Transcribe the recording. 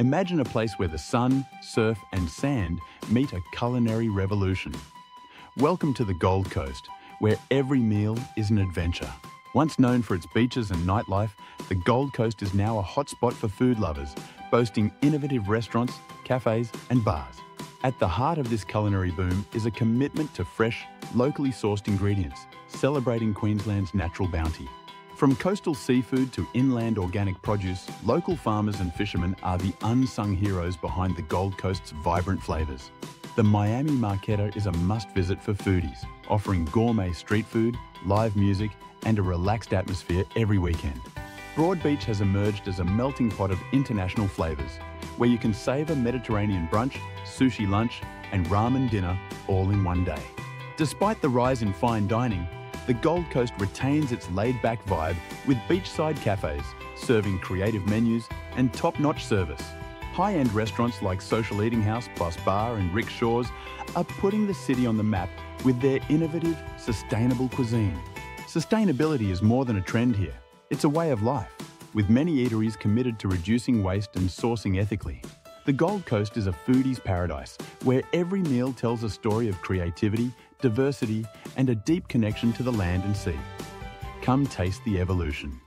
Imagine a place where the sun, surf, and sand meet a culinary revolution. Welcome to the Gold Coast, where every meal is an adventure. Once known for its beaches and nightlife, the Gold Coast is now a hotspot for food lovers, boasting innovative restaurants, cafes, and bars. At the heart of this culinary boom is a commitment to fresh, locally sourced ingredients, celebrating Queensland's natural bounty. From coastal seafood to inland organic produce, local farmers and fishermen are the unsung heroes behind the Gold Coast's vibrant flavours. The Miami Marketta is a must visit for foodies, offering gourmet street food, live music, and a relaxed atmosphere every weekend. Broadbeach has emerged as a melting pot of international flavours, where you can savour Mediterranean brunch, sushi lunch, and ramen dinner all in one day. Despite the rise in fine dining, the Gold Coast retains its laid back vibe with beachside cafes, serving creative menus and top notch service. High end restaurants like Social Eating House plus Bar and Rick Shores are putting the city on the map with their innovative, sustainable cuisine. Sustainability is more than a trend here, it's a way of life, with many eateries committed to reducing waste and sourcing ethically. The Gold Coast is a foodie's paradise where every meal tells a story of creativity, diversity, and a deep connection to the land and sea. Come taste the evolution.